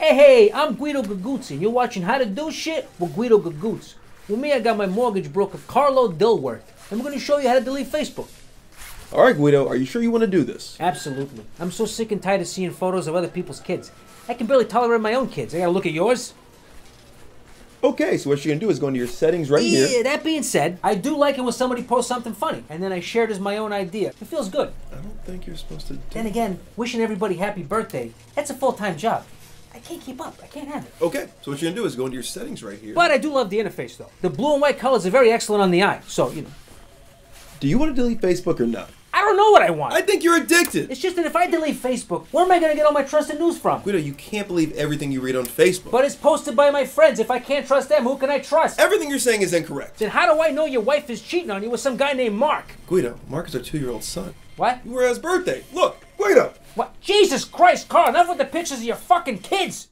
Hey, hey, I'm Guido Gaguzzi, and you're watching How to Do Shit with Guido Gagootz. With me, I got my mortgage broker, Carlo Dilworth, and we're going to show you how to delete Facebook. All right, Guido, are you sure you want to do this? Absolutely. I'm so sick and tired of seeing photos of other people's kids. I can barely tolerate my own kids. I gotta look at yours. Okay, so what you're gonna do is go into your settings right yeah, here. Yeah, that being said, I do like it when somebody posts something funny, and then I share it as my own idea. It feels good. I don't think you're supposed to. Do Then again, wishing everybody happy birthday, that's a full-time job. I can't keep up. I can't have it. Okay, so what you're gonna do is go into your settings right here. But I do love the interface, though. The blue and white colors are very excellent on the eye, so, you know. Do you want to delete Facebook or not? I don't know what I want. I think you're addicted. It's just that if I delete Facebook, where am I going to get all my trusted news from? Guido, you can't believe everything you read on Facebook. But it's posted by my friends. If I can't trust them, who can I trust? everything you're saying is incorrect. Then how do I know your wife is cheating on you with some guy named Mark? Guido, Mark is our two-year-old son. What? You were at his birthday. Look, Guido. What? Jesus Christ, Carl, enough with the pictures of your fucking kids!